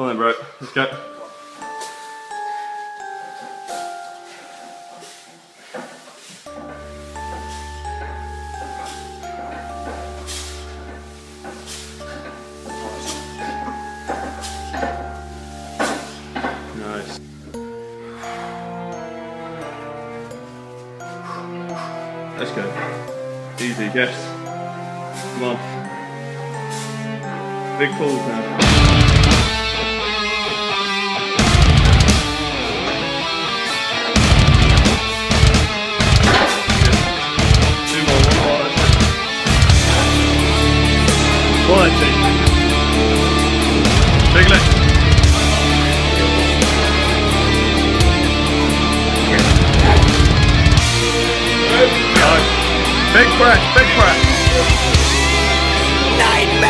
Come on, bro. Let's go. Nice. Let's go. Easy, yes. Come on. Big pulls now. England. Big press, big press. Nightmare.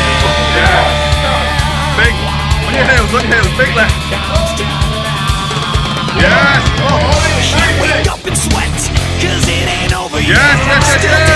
was looking at his big left. Yes! Oh, holy shit! Wake up and sweat, cause it ain't over yet. Yes, yes, yes, yes!